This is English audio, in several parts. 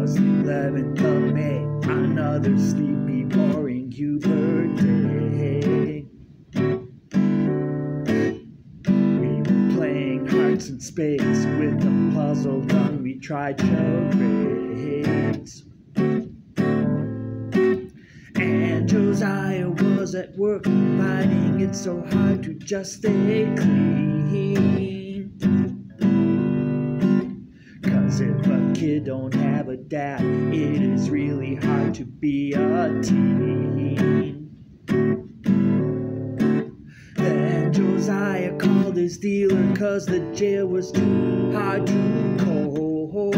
past 11 commit another sleepy boring Uber day. We were playing hearts in space with a puzzle run we tried charades. And Josiah was at work fighting. It so hard to just stay clean. Kid don't have a dad, it is really hard to be a teen. Then Josiah called his dealer cause the jail was too hard to cold.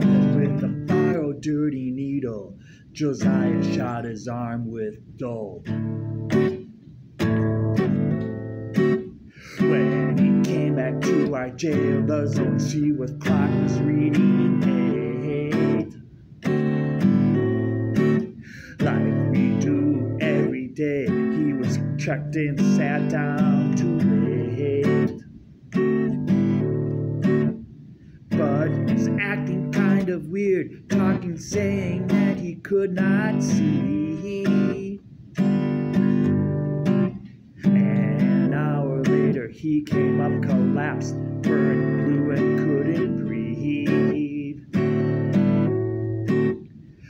Then with a borrowed dirty needle, Josiah shot his arm with dope. To jail, the oh, zone C with clock was reading eight. Like we do every day, he was checked in, sat down to wait. But he's acting kind of weird, talking, saying that he could not see. He came up, collapsed, burned blue, and couldn't breathe.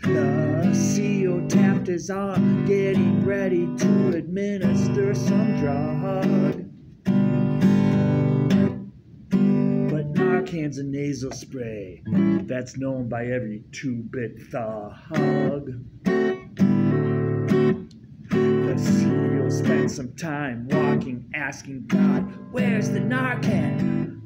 The CO tapped his arm, getting ready to administer some drug. But Narcan's a nasal spray that's known by every two-bit thug. The CO spent some time walking, asking God, Where's the Narcan?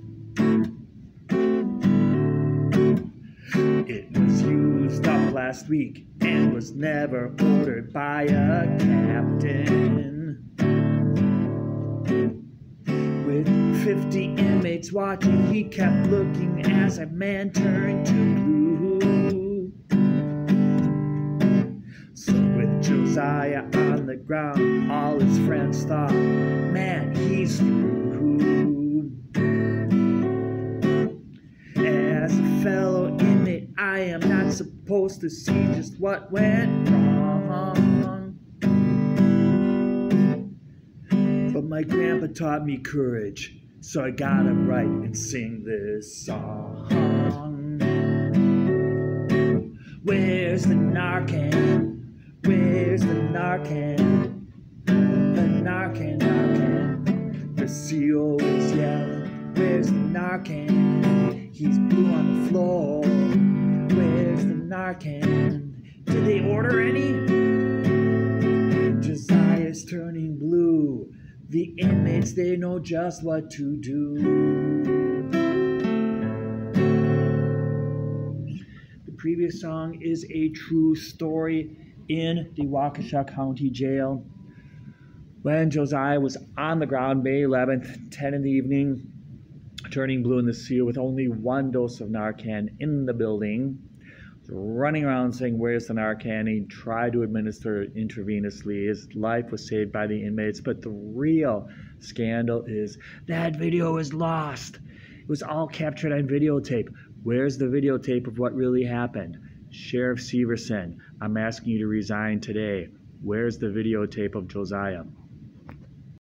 It was used up last week and was never ordered by a captain. With 50 inmates watching, he kept looking as a man turned to blue. The ground, all his friends thought, man, he's through. As a fellow inmate, I am not supposed to see just what went wrong. But my grandpa taught me courage, so I gotta write and sing this song. Where's the Narcan? Where's the Narcan? The Narcan, Narcan. The CO is yelling. Where's the Narcan? He's blue on the floor. Where's the Narcan? Did they order any? Josiah's turning blue. The inmates, they know just what to do. The previous song is a true story in the Waukesha County Jail. When Josiah was on the ground May 11th, 10 in the evening, turning blue in the seal with only one dose of Narcan in the building, running around saying, Where's the Narcan? He tried to administer it intravenously. His life was saved by the inmates. But the real scandal is that video is lost. It was all captured on videotape. Where's the videotape of what really happened? Sheriff Severson, I'm asking you to resign today. Where's the videotape of Josiah?